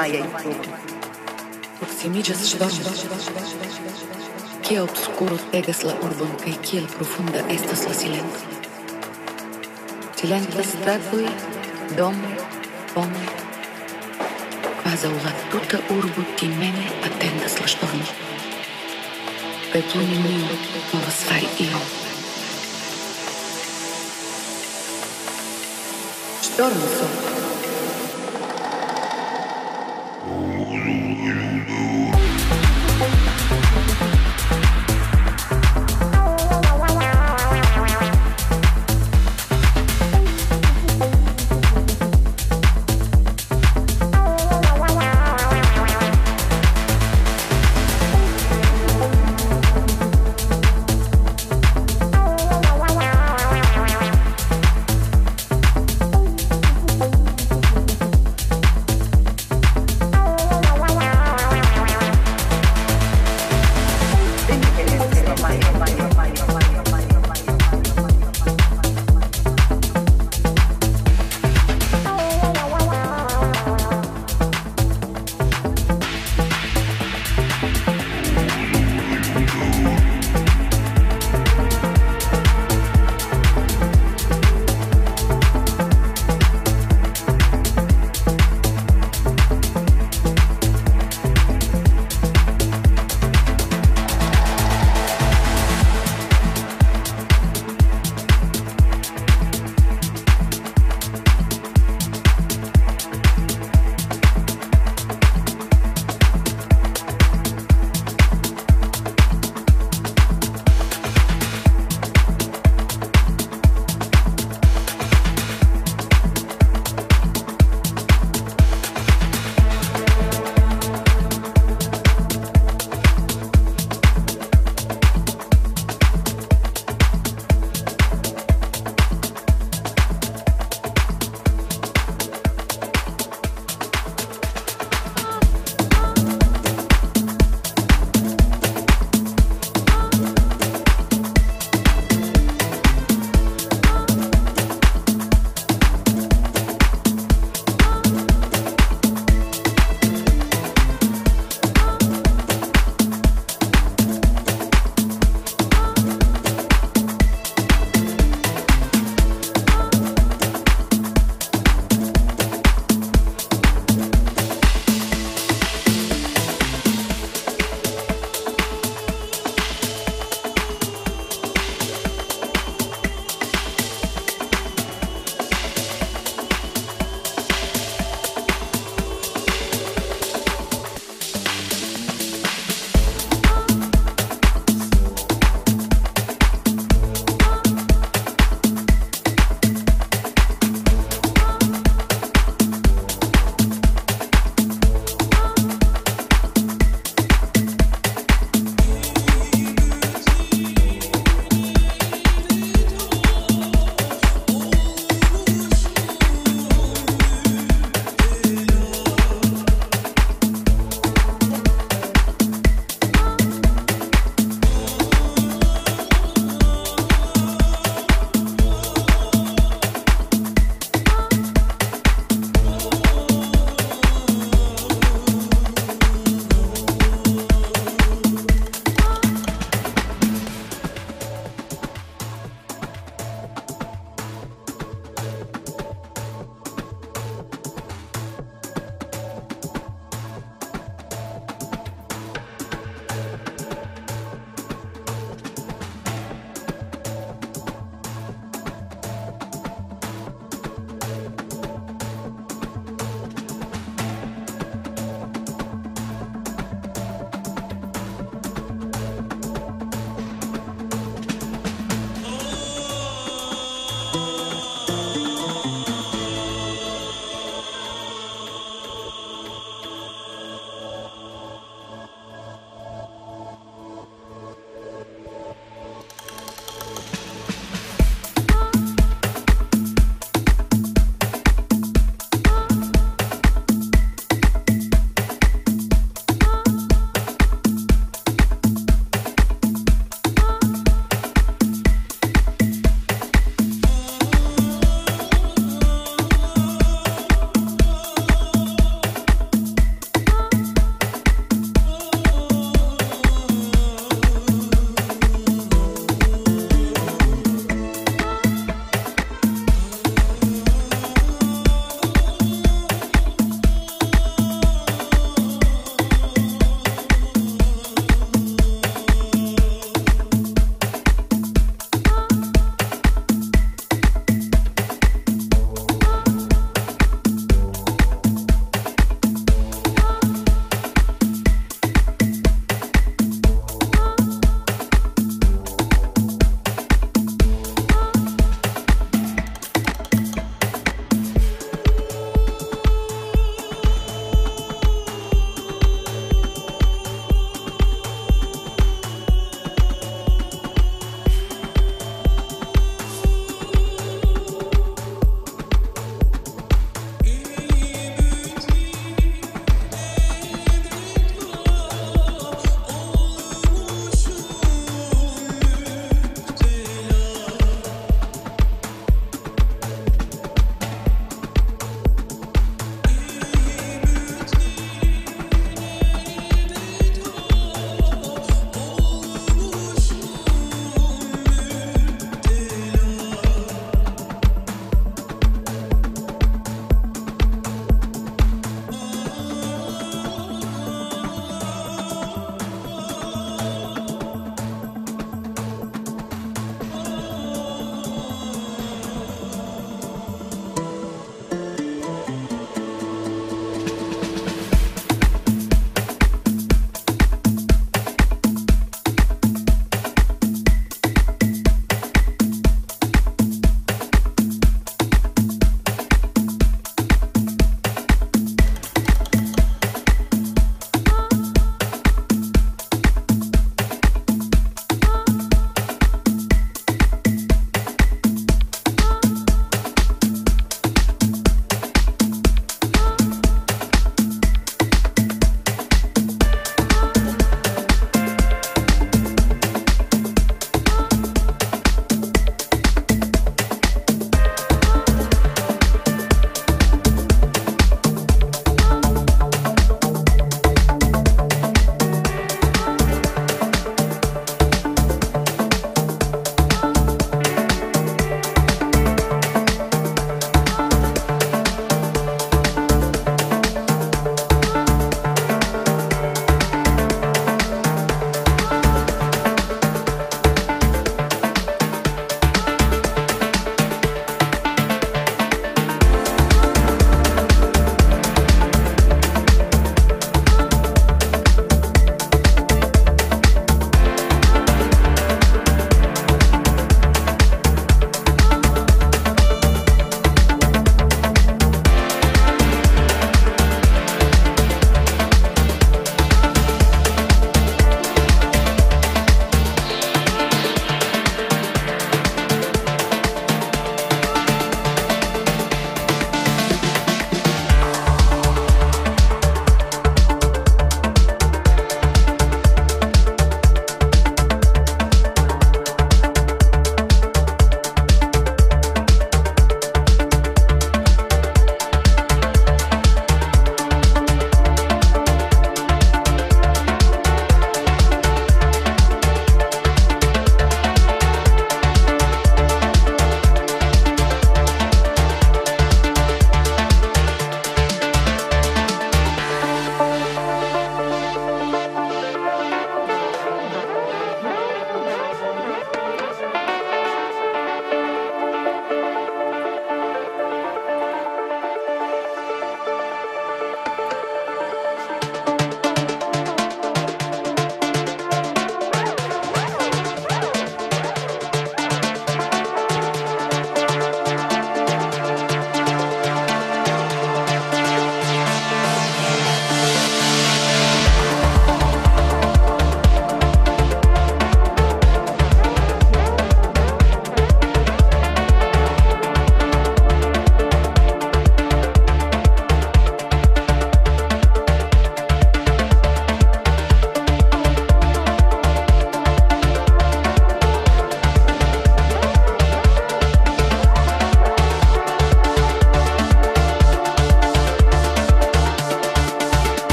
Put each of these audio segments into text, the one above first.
estas la maya influo. Proximiĝas ŝtormo. Kiel obskuro pegas la urbon kaj kiel profunda estas la silento. Silenta stratoj, domoj, pomoj. Kvazaŭ la tuta urbo timeme atendas la ŝtormo. Kaj plu neniu povas fari ion. Ŝtormo Thank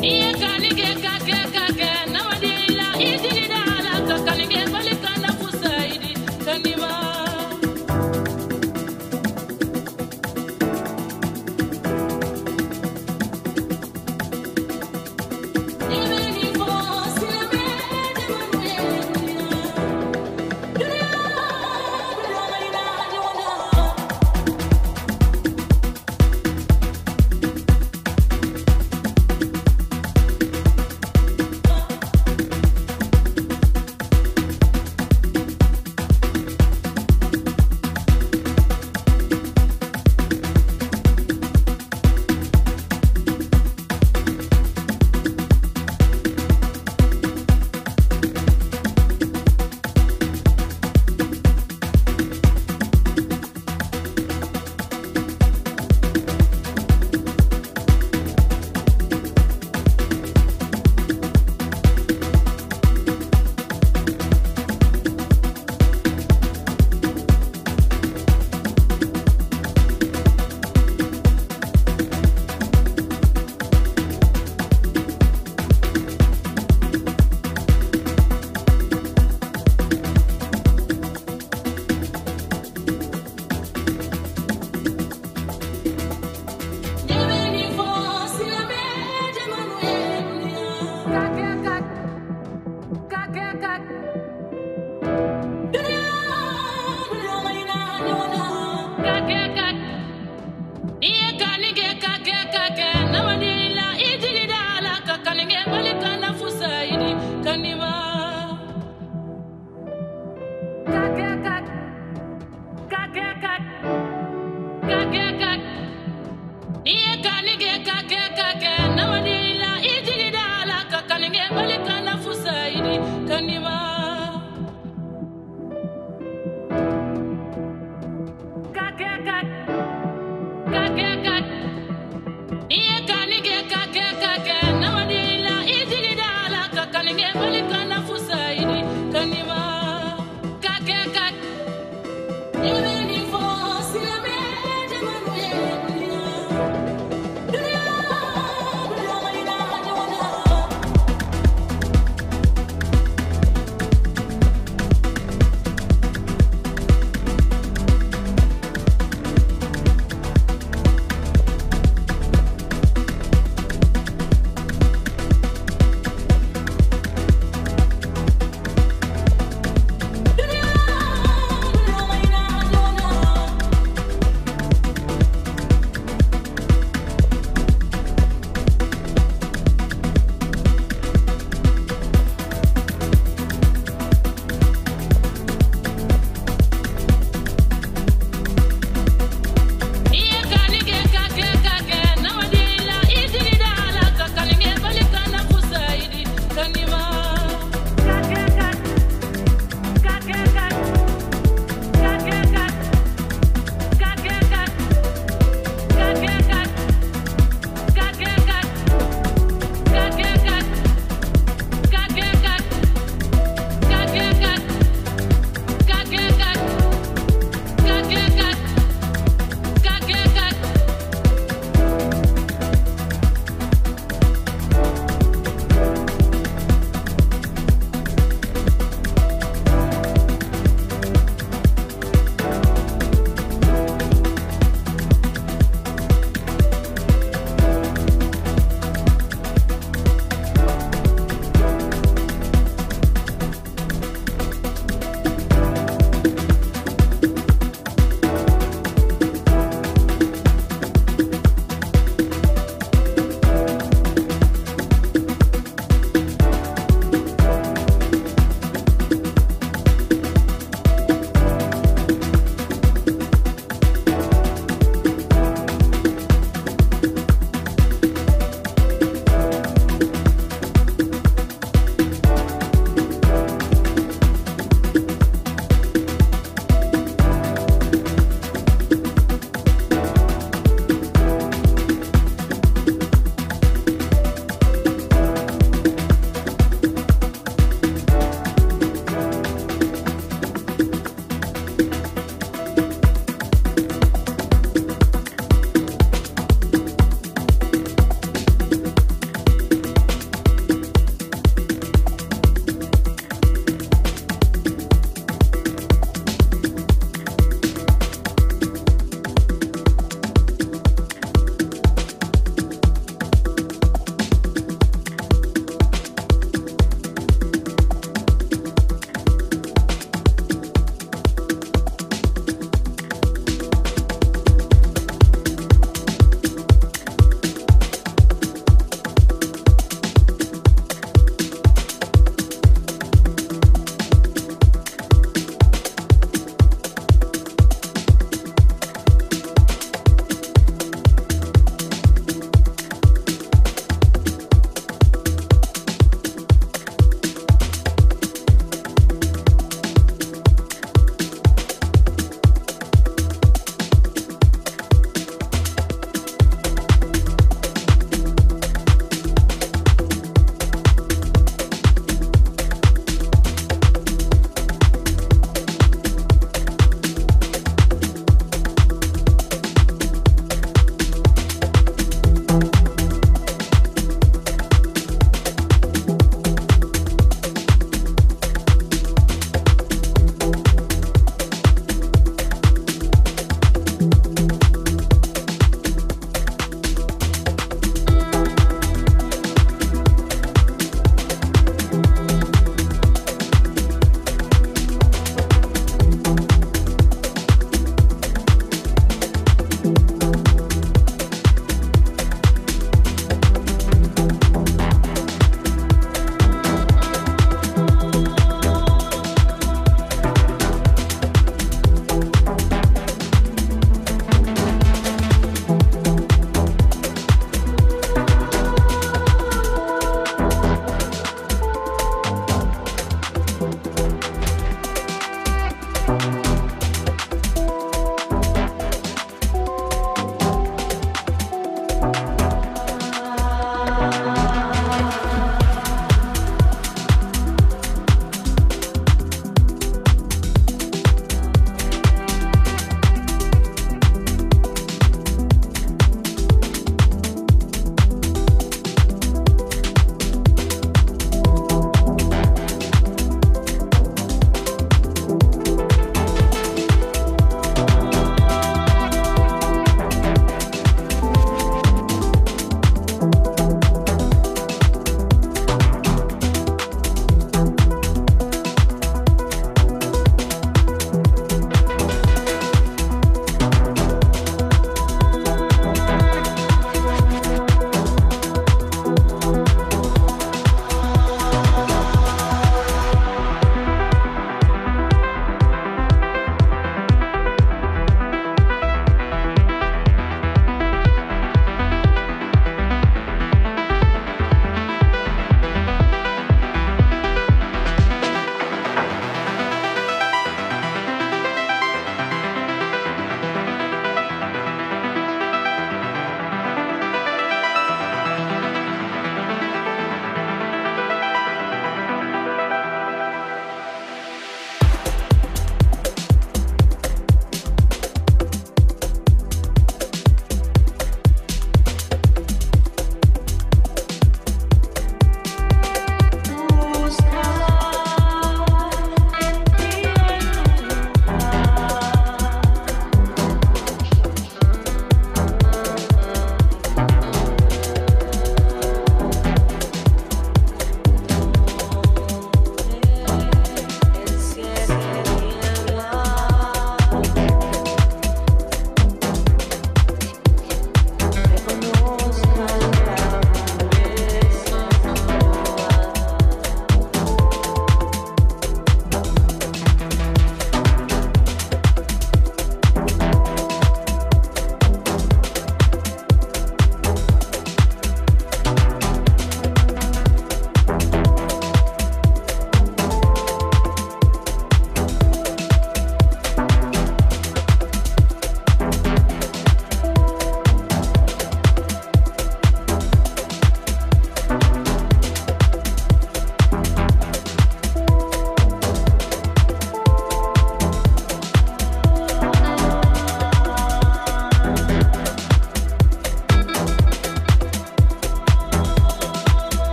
Iya get